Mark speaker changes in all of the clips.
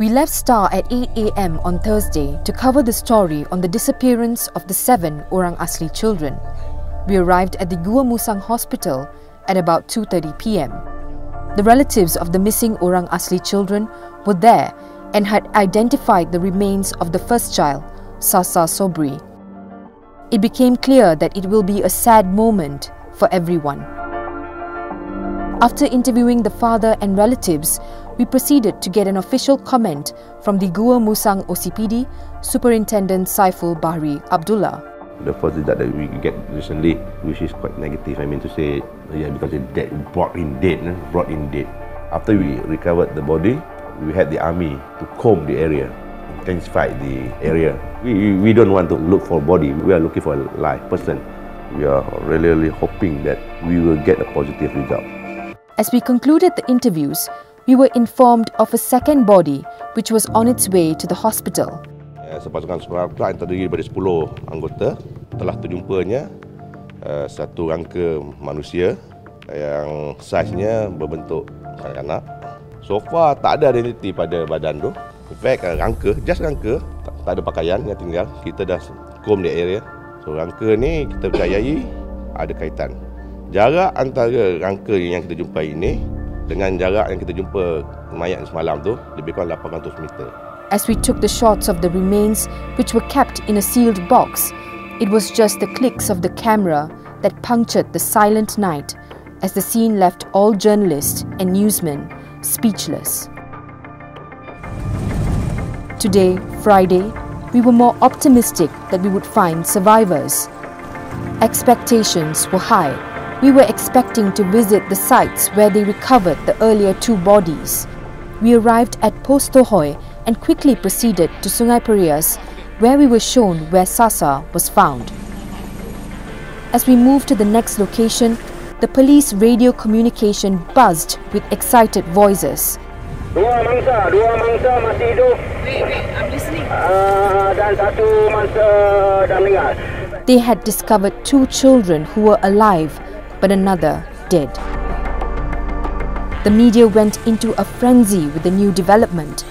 Speaker 1: We left Star at 8 a.m. on Thursday to cover the story on the disappearance of the seven Orang Asli children. We arrived at the Gua Musang Hospital at about 2:30 p.m. The relatives of the missing Orang Asli children were there and had identified the remains of the first child, Sasa Sobri. It became clear that it will be a sad moment for everyone. After interviewing the father and relatives, we proceeded to get an official comment from the Gua Musang OCPD Superintendent Saiful Bahri Abdullah.
Speaker 2: The first that we get recently, which is quite negative, I mean to say, yeah, because it dead, brought in dead, eh, brought in dead. After we recovered the body, we had the army to comb the area, intensify the area. We, we don't want to look for body, we are looking for a live person. We are really, really hoping that we will get a positive result.
Speaker 1: As we concluded the interviews, we were informed of a second body which was on its way to the hospital.
Speaker 2: Ya, sepasukan sekolah yang terdiri daripada 10 anggota telah terjumpanya uh, satu rangka manusia yang saiznya berbentuk kanak-kanak. So far tak ada identiti pada badan tu. In fact, uh, rangka, just rangka, tak, tak ada pakaian yang tinggal. Kita dah comb the area. So rangka ni kita percayai ada kaitan. Jarak antara rangka yang kita jumpai ini dengan jarak yang kita jumpa mayat semalam tu lebih kurang 800 meter.
Speaker 1: As we took the shots of the remains, which were kept in a sealed box, it was just the clicks of the camera that punctured the silent night as the scene left all journalists and newsmen speechless. Today, Friday, we were more optimistic that we would find survivors. Expectations were high. We were expecting to visit the sites where they recovered the earlier two bodies. We arrived at Pos Tohoi and quickly proceeded to Sungai Perias, where we were shown where Sasa was found. As we moved to the next location, the police radio communication buzzed with excited voices.
Speaker 3: Dua mangsa, dua mangsa masih hidup.
Speaker 4: Wait, wait, I'm listening.
Speaker 3: Uh, dan satu mangsa dah meninggal.
Speaker 1: They had discovered two children who were alive, but another did. The media went into a frenzy with the new development.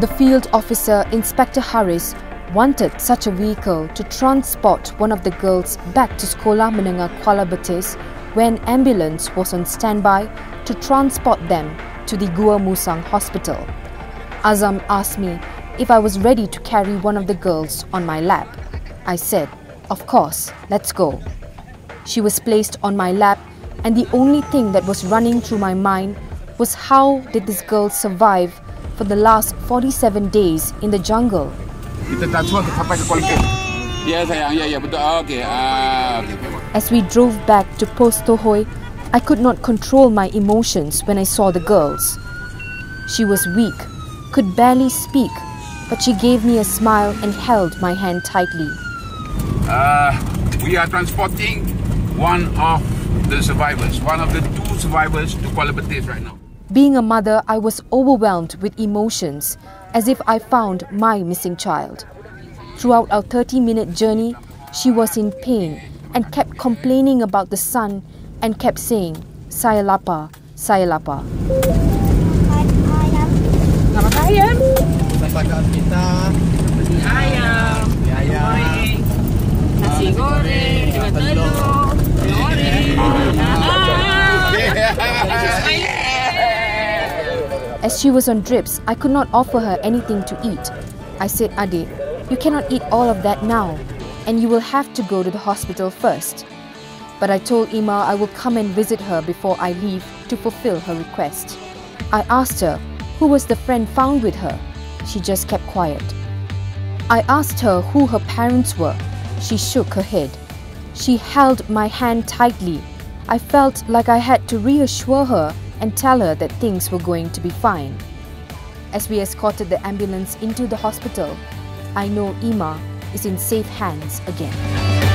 Speaker 1: The field officer, Inspector Harris, wanted such a vehicle to transport one of the girls back to Sekolah Menengah Kuala when ambulance was on standby to transport them to the Gua Musang Hospital. Azam asked me if I was ready to carry one of the girls on my lap. I said, Of course, let's go. She was placed on my lap, and the only thing that was running through my mind was how did this girl survive for the last 47 days in the jungle?
Speaker 5: Kita transfer ke sampai ke Kuala
Speaker 6: Ya sayang, ya ya betul. Ah, Okey. Ah, okey.
Speaker 1: As we drove back to Pos Tohoi, I could not control my emotions when I saw the girls. She was weak, could barely speak, but she gave me a smile and held my hand tightly.
Speaker 6: Uh, we are transporting one of the survivors, one of the two survivors to Kuala Betis right now.
Speaker 1: Being a mother, I was overwhelmed with emotions, as if I found my missing child. Throughout our 30 minute journey, she was in pain and kept complaining about the sun and kept saying, Saya lapar, saya lapar.
Speaker 4: Selamat ayam.
Speaker 5: Sampai ke kita.
Speaker 4: Nasi ayam.
Speaker 5: Ya, ya.
Speaker 4: Goreng. Nasi goreng. Dengan telur. Goreng.
Speaker 1: As she was on drips, I could not offer her anything to eat. I said, Ade, you cannot eat all of that now, and you will have to go to the hospital first. But I told Ima I will come and visit her before I leave to fulfill her request. I asked her who was the friend found with her. She just kept quiet. I asked her who her parents were. She shook her head. She held my hand tightly. I felt like I had to reassure her and tell her that things were going to be fine. As we escorted the ambulance into the hospital, I know Ima is in safe hands again.